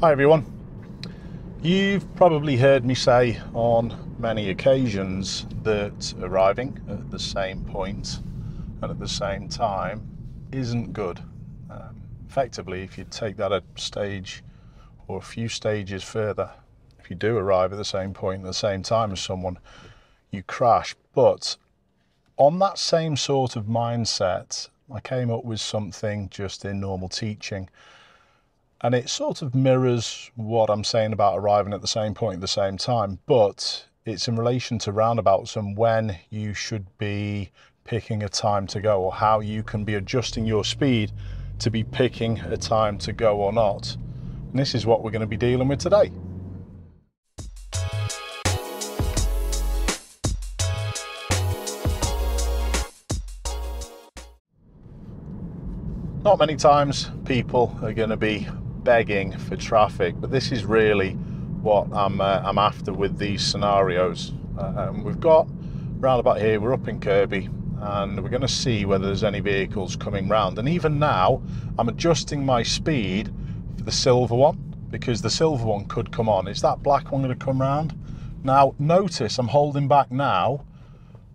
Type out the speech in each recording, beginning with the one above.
Hi everyone. You've probably heard me say on many occasions that arriving at the same point and at the same time isn't good. Um, effectively, if you take that a stage or a few stages further, if you do arrive at the same point at the same time as someone, you crash. But on that same sort of mindset, I came up with something just in normal teaching and it sort of mirrors what I'm saying about arriving at the same point at the same time, but it's in relation to roundabouts and when you should be picking a time to go or how you can be adjusting your speed to be picking a time to go or not. And this is what we're going to be dealing with today. Not many times people are going to be begging for traffic, but this is really what I'm, uh, I'm after with these scenarios. Um, we've got round about here, we're up in Kirby, and we're going to see whether there's any vehicles coming round. And even now, I'm adjusting my speed for the silver one because the silver one could come on. Is that black one going to come round? Now, notice I'm holding back now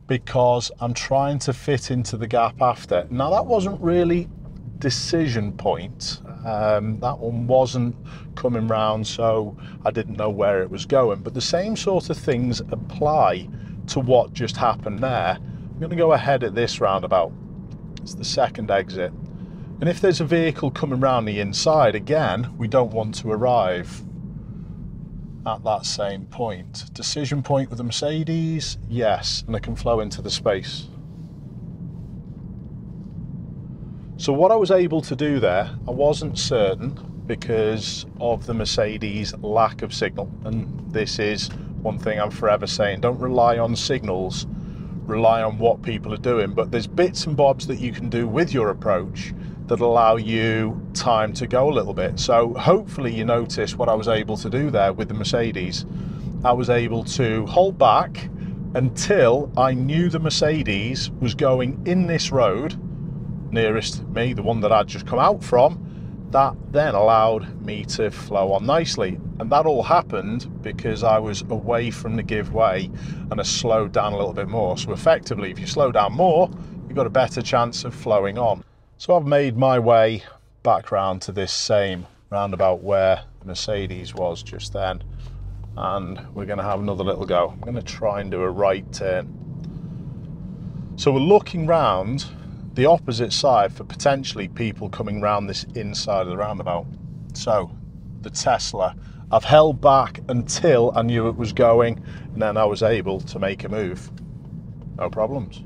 because I'm trying to fit into the gap after. Now, that wasn't really decision point um, that one wasn't coming round, so I didn't know where it was going. But the same sort of things apply to what just happened there. I'm going to go ahead at this roundabout. It's the second exit. And if there's a vehicle coming round the inside, again, we don't want to arrive at that same point. Decision point with the Mercedes, yes, and it can flow into the space. So what I was able to do there, I wasn't certain because of the Mercedes lack of signal. And this is one thing I'm forever saying, don't rely on signals, rely on what people are doing. But there's bits and bobs that you can do with your approach that allow you time to go a little bit. So hopefully you notice what I was able to do there with the Mercedes. I was able to hold back until I knew the Mercedes was going in this road nearest me, the one that I'd just come out from, that then allowed me to flow on nicely. And that all happened because I was away from the give way and I slowed down a little bit more. So effectively, if you slow down more, you've got a better chance of flowing on. So I've made my way back round to this same roundabout where Mercedes was just then. And we're going to have another little go. I'm going to try and do a right turn. So we're looking round the opposite side for potentially people coming round this inside of the roundabout. So the Tesla, I've held back until I knew it was going and then I was able to make a move. No problems.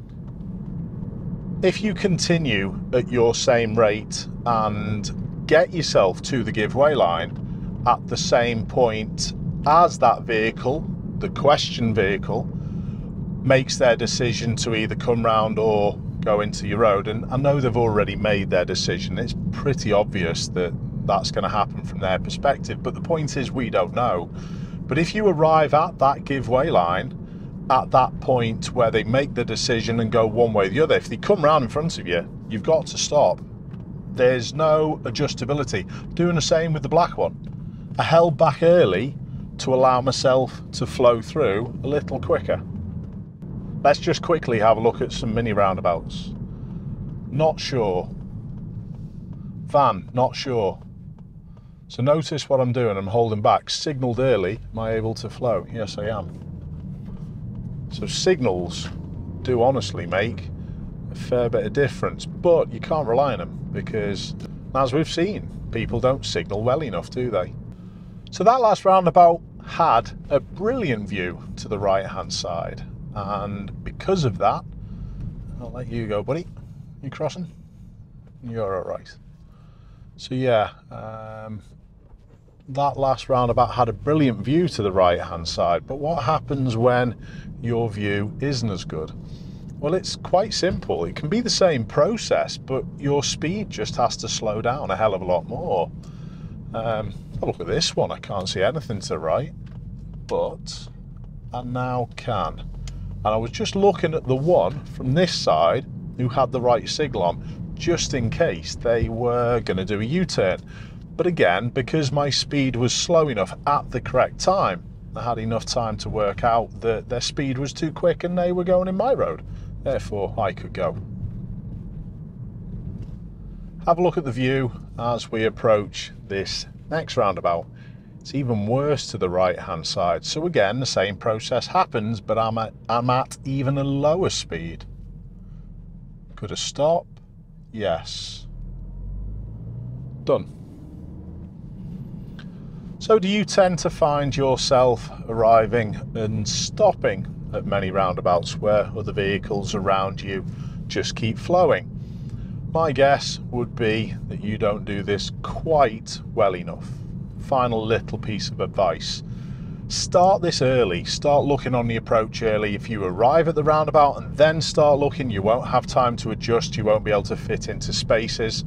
If you continue at your same rate and get yourself to the give way line at the same point as that vehicle, the question vehicle, makes their decision to either come round or go into your road. And I know they've already made their decision. It's pretty obvious that that's going to happen from their perspective. But the point is, we don't know. But if you arrive at that give way line, at that point where they make the decision and go one way or the other, if they come round in front of you, you've got to stop. There's no adjustability. Doing the same with the black one. I held back early to allow myself to flow through a little quicker. Let's just quickly have a look at some mini roundabouts. Not sure. Van, not sure. So notice what I'm doing, I'm holding back. Signalled early, am I able to flow? Yes, I am. So signals do honestly make a fair bit of difference, but you can't rely on them because, as we've seen, people don't signal well enough, do they? So that last roundabout had a brilliant view to the right hand side and because of that, I'll let you go, buddy. You crossing? You're all right. So yeah, um, that last roundabout had a brilliant view to the right hand side. But what happens when your view isn't as good? Well, it's quite simple. It can be the same process, but your speed just has to slow down a hell of a lot more. Um, look at this one. I can't see anything to the right, but I now can and I was just looking at the one from this side who had the right signal on just in case they were going to do a U-turn. But again, because my speed was slow enough at the correct time, I had enough time to work out that their speed was too quick and they were going in my road. Therefore, I could go. Have a look at the view as we approach this next roundabout. It's even worse to the right hand side. So again, the same process happens, but I'm at, I'm at even a lower speed. Could I stop? Yes. Done. So do you tend to find yourself arriving and stopping at many roundabouts where other vehicles around you just keep flowing? My guess would be that you don't do this quite well enough final little piece of advice. Start this early. Start looking on the approach early. If you arrive at the roundabout and then start looking, you won't have time to adjust. You won't be able to fit into spaces.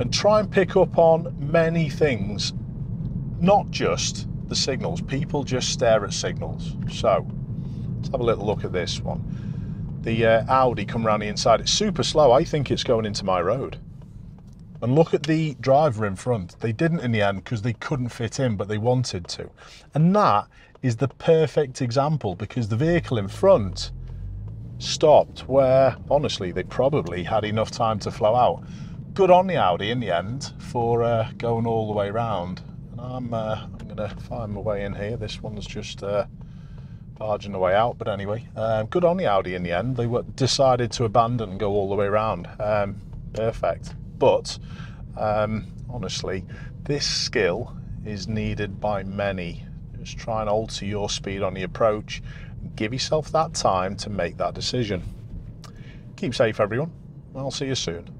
And try and pick up on many things, not just the signals. People just stare at signals. So let's have a little look at this one. The uh, Audi come around the inside. It's super slow. I think it's going into my road. And look at the driver in front. They didn't in the end because they couldn't fit in, but they wanted to. And that is the perfect example because the vehicle in front stopped where, honestly, they probably had enough time to flow out. Good on the Audi in the end for uh, going all the way around. And I'm, uh, I'm going to find my way in here. This one's just uh, barging the way out. But anyway, um, good on the Audi in the end. They were, decided to abandon and go all the way around. Um, perfect. But um, honestly, this skill is needed by many. Just try and alter your speed on the approach. Give yourself that time to make that decision. Keep safe, everyone. I'll see you soon.